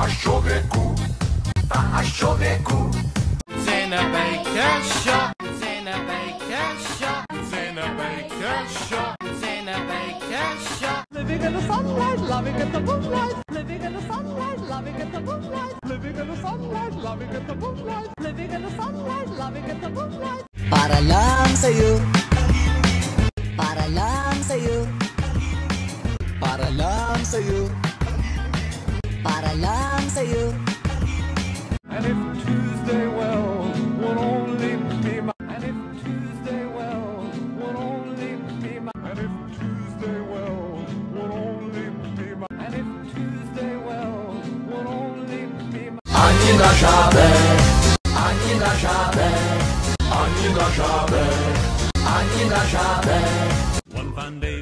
a chovecu, a chovecu. Zena Baker Zena Baker Zena Baker Zena. Living in the sunlight, loving in the moonlight. Living in the sunlight, loving in the moonlight. Living in the sunlight, loving in the moonlight. Living in the sunlight, loving in the moonlight. Para lang sa'yo Para lang sa'yo Para lang sa'yo Para lang sa'yo And Ani na żabę, ani na żabę, ani na żabę, ani na żabę. One fine day